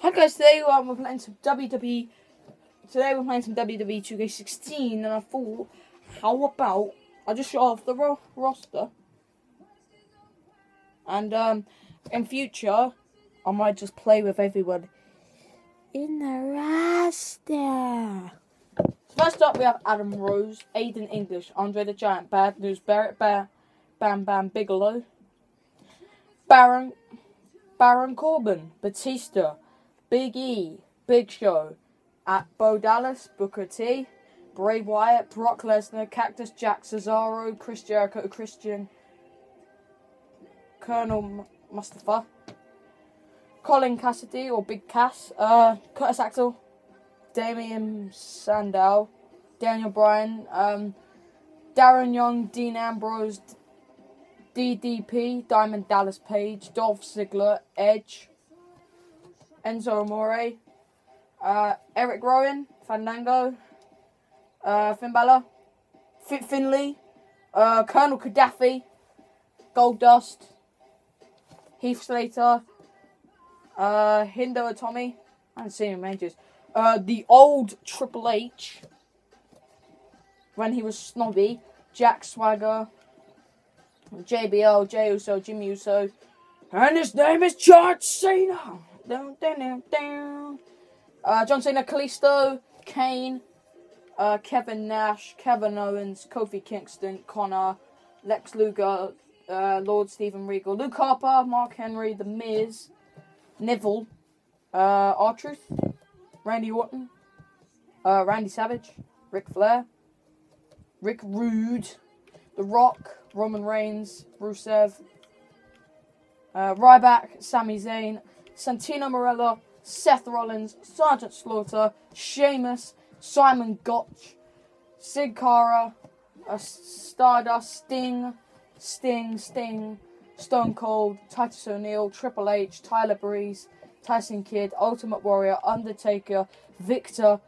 Hi guys, today we're playing some WWE. Today we're playing some WWE 2K16, and I thought, how about I just show off the ro- roster, and um, in future, I might just play with everyone in the roster. First up, we have Adam Rose, Aiden English, Andre the Giant, Bad News, Barrett Bear, Bam Bam Bigelow, Baron, Baron Corbin, Batista, Big E, Big Show, at Bo Dallas, Booker T, Bray Wyatt, Brock Lesnar, Cactus Jack, Cesaro, Chris Jericho, Christian, Colonel Mustafa, Colin Cassady or Big Cass, uh, Curtis Axel, Damien Sandow, Daniel Bryan, um, Darren Young, Dean Ambrose, DDP, Diamond Dallas Page, Dolph Ziggler, Edge, Enzo Amore, uh, Eric Rowan, Fandango, uh, Finn Balor, Finlay, uh, Colonel Gaddafi, Goldust, Heath Slater, uh, Hindo Tommy, I haven't seen him ages. Uh, the old Triple H, when he was snobby, Jack Swagger, JBL, Jey Uso, Jimmy Uso, and his name is John Cena. Down, down, down, down. Uh, John Cena, Kalisto, Kane, uh, Kevin Nash, Kevin Owens, Kofi Kingston, Konnor, Lex Luger, uh, Lord Stephen Regal, Luke Harper, Mark Henry, The Miz, Neville, uh, R-Truth, Randy Orton, uh, Randy Savage, Ric Flair, Rick Rude, The Rock, Roman Reigns, Rusev, uh, Ryback, Sami Zayn, Santino Marella, Seth Rollins, Sergeant Slaughter, Sheamus, Simon Gotch, Sin Cara, Stardust, Sting, Sting, Sting, Stone Cold, Titus O'Neil, Triple H, Tyler Breeze, Tyson Kidd, Ultimate Warrior, Undertaker, Viktor,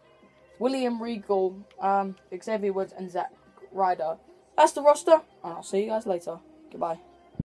William Regal, um, Xavier Woods, and Zack Ryder. That's the roster, and I'll see you guys later. Goodbye.